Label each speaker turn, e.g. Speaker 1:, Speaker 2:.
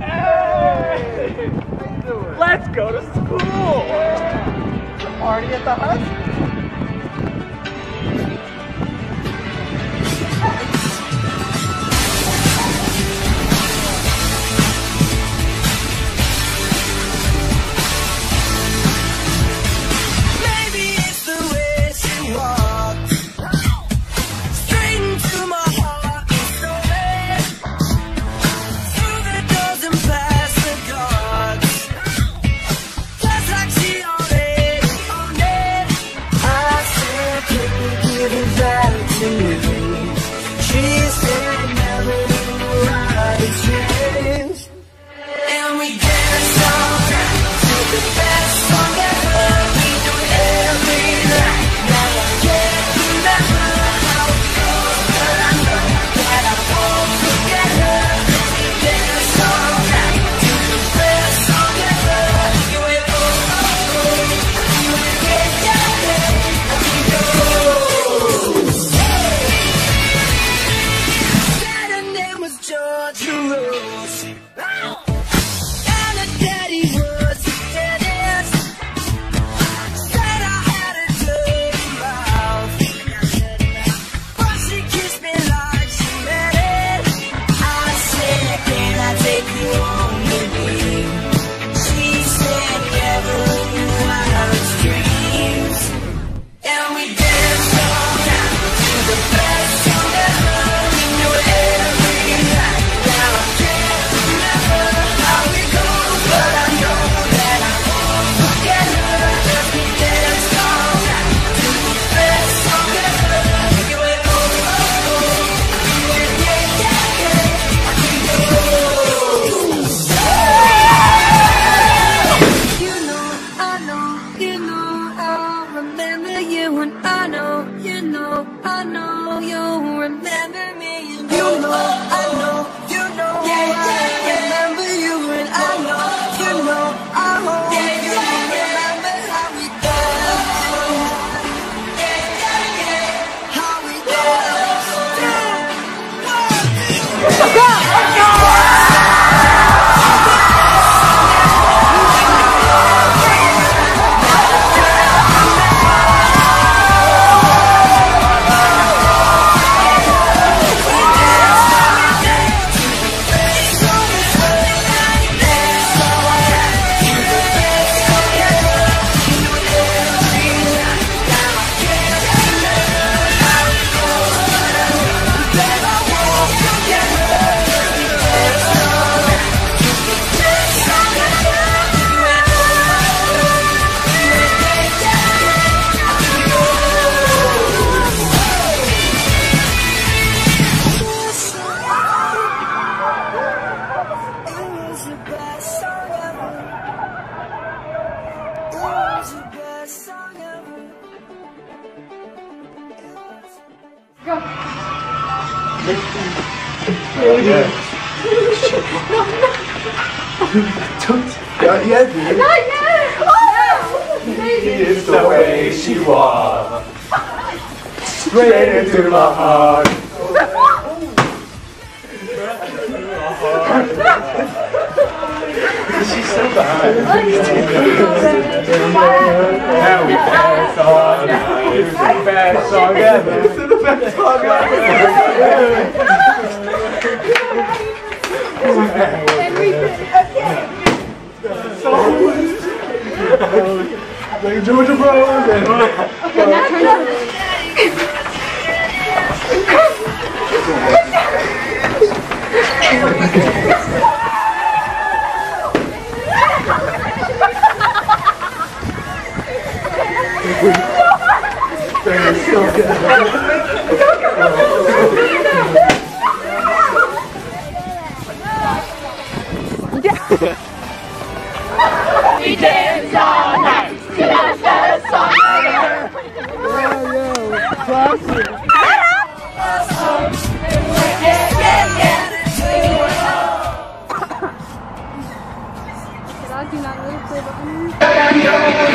Speaker 1: Hey! Let's go to school! Party at the Husky!
Speaker 2: remember me, and you know I Go. Oh, yeah. no, no. Not yet, dude. Not yet. Oh, no. He the
Speaker 1: way she walks. Straight into my heart. She's so bad. now we pass on. It's we best song. pessoal agora. Like Georgia Brown. You're not turned up. Thank you so much.
Speaker 3: We dance all night to the first song. Yeah, yeah,
Speaker 4: classic. I do not for the